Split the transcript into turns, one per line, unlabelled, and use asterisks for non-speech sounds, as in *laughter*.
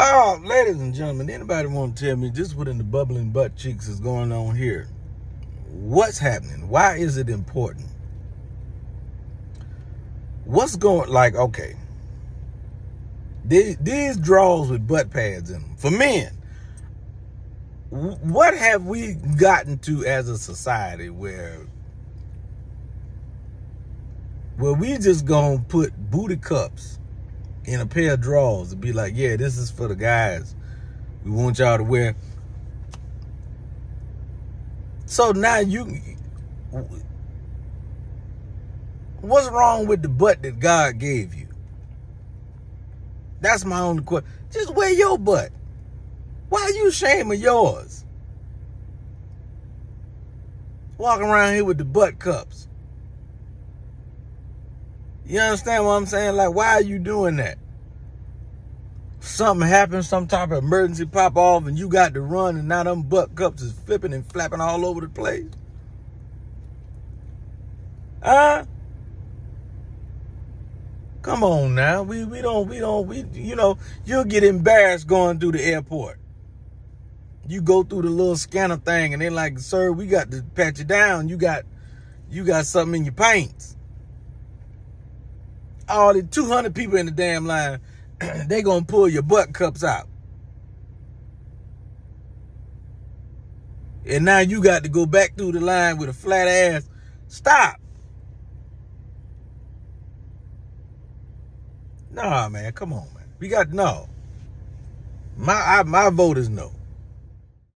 Oh, ladies and gentlemen, anybody want to tell me just what in the bubbling butt cheeks is going on here? What's happening? Why is it important? What's going like okay? These, these draws with butt pads in them for men. What have we gotten to as a society where where we just gonna put booty cups in a pair of drawers and be like, yeah, this is for the guys. We want y'all to wear. So now you, what's wrong with the butt that God gave you? That's my only question. Just wear your butt. Why are you shaming yours? Walking around here with the butt cups. You understand what I'm saying? Like, why are you doing that? Something happens, some type of emergency pop off, and you got to run, and now them butt cups is flipping and flapping all over the place. Huh? Come on now. We we don't we don't we you know, you'll get embarrassed going through the airport. You go through the little scanner thing and they're like, sir, we got to pat you down. You got you got something in your pants all the 200 people in the damn line, *clears throat* they gonna pull your butt cups out. And now you got to go back through the line with a flat ass. Stop. Nah, man, come on, man. We got no. My I, my vote is no.